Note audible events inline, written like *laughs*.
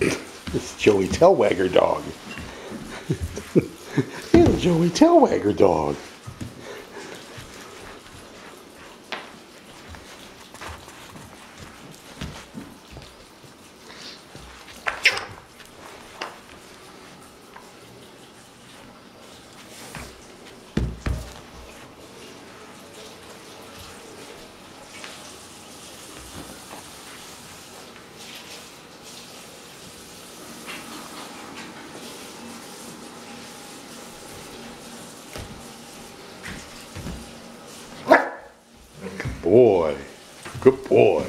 It's Joey Tailwagger dog. *laughs* Here's Joey Tailwagger dog. boy. Good boy.